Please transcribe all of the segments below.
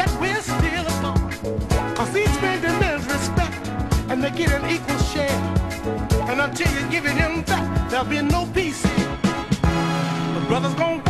yet we're still apart. Cause each man demands respect, and they get an equal share. And until you give it him that, there'll be no peace here. The brothers gonna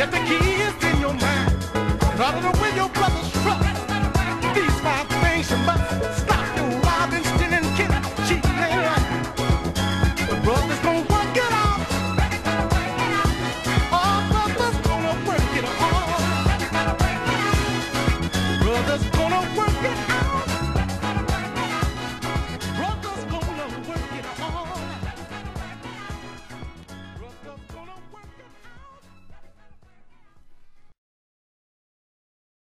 Get the keys in your mind. Rather than to win your brother's trust, these five things you must